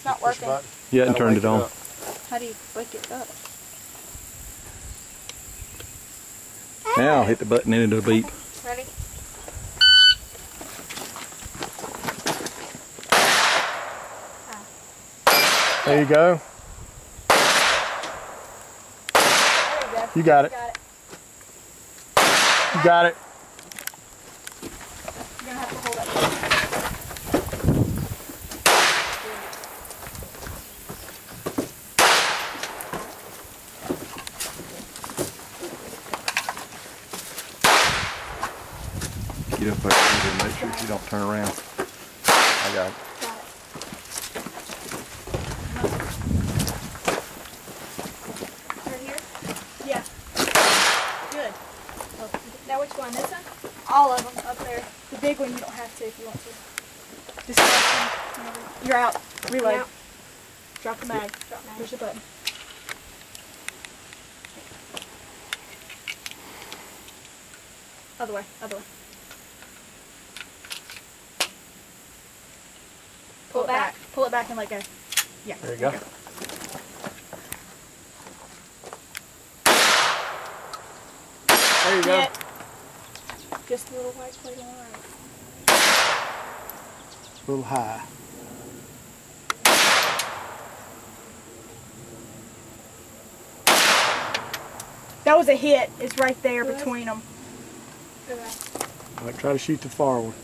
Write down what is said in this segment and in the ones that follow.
It's not working. button. You hadn't turned wake it on. up. How do you wake it up? Now hit the button and it'll beep. Ready? There you go. There you go. You got it. Got it. You got it. You're gonna have to hold it. Get up there and make sure she don't turn around. I got it. Right here? Yeah. Good. Oh, now which one? This one? All of them up there. The big one you don't have to if you want to. Just whenever- You're out. Reload. Out. Drop the mag. Drop mag. Push the button. Other way. Other way. Pull it back. Pull it back and let go. Yeah. There you go. There you go. Hit. Just a little white plate on the right. A little high. That was a hit. It's right there between them. All right, try to shoot the far one.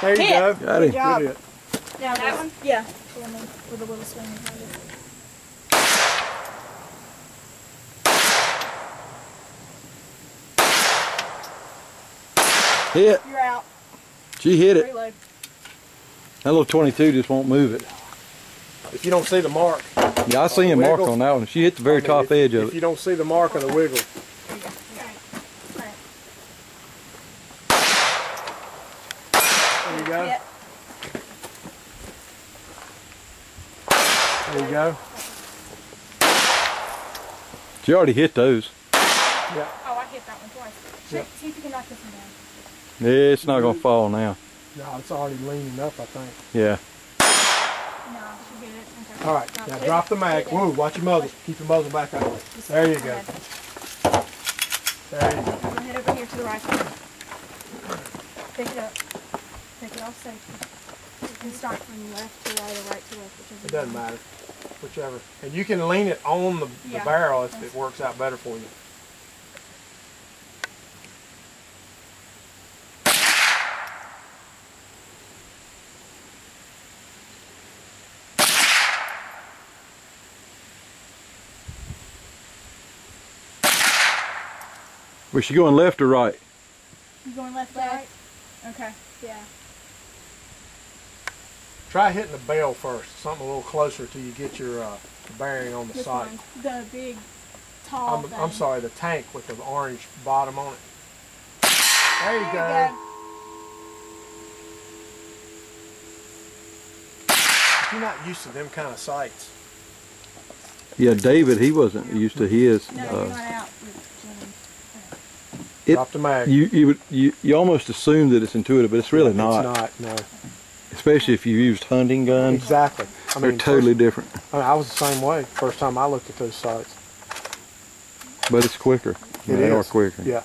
There you Hit. go. Got Good him. job. Good. Now that one? Yeah. The one with a little swing behind it. Hit. You're out. She hit it. Reload. That little 22 just won't move it. If you don't see the mark, Yeah, I seen a mark on that one. She hit the very I mean, top if, edge of If it. you don't see the mark of the wiggle, There you go. Alright. there you go. Hit. There you go. She already hit those. Yeah. Oh, I hit that one twice. Yeah. See, see if you can knock this one down. Yeah, it's not gonna fall now. No, it's already leaning up, I think. Yeah. No, she hit it. Okay. All right, Drop now it. drop the mag. Hit it. Whoa, watch your muzzle. Keep your muzzle back out. There you go go. ahead. There you go. Go ahead over here to the right. Pick it up. Pick it off safely. You can start from left to right or right to left. whichever It doesn't want. matter, whichever. And you can lean it on the, the barrel if it works out better for you. Was she going left or right? You going left to right? Okay. Yeah. Try hitting the bell first, something a little closer till you get your uh, bearing on the This sight. one. The big, tall I'm, thing. I'm sorry, the tank with the orange bottom on it. There you There go. you go. You're not used to them kind of sights. Yeah, David, he wasn't used to his. No, you're Uh, not out. It- Drop the mag. you you would you, you almost assume that it's intuitive, but it's really not. It's not, no. Especially if you used hunting guns, Exactly. I they're totally first- different. I, mean, I was the same way first time I looked at those sights. But it's quicker. It they are quicker. Yeah.